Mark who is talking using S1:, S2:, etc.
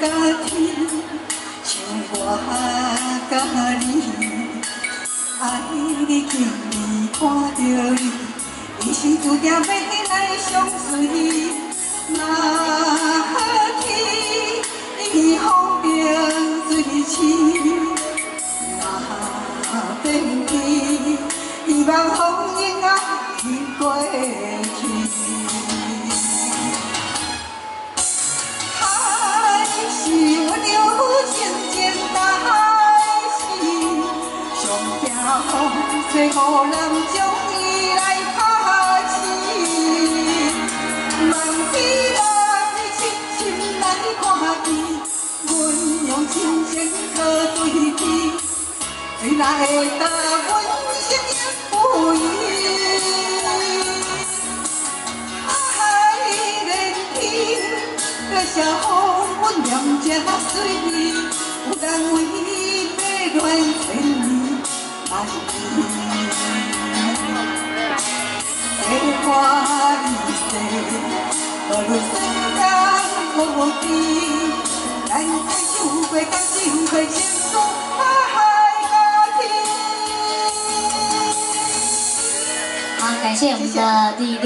S1: 甲天，像我甲你，爱你轻易看到你，一生注定要来相随。那天你风平水清，那变天，希望风影啊最后人将伊来拍死，望彼人深深来看见，阮用亲情搁对比，谁人会答阮心也不移？爱连天，搁写予阮念这水，
S2: 好，感谢我们的第。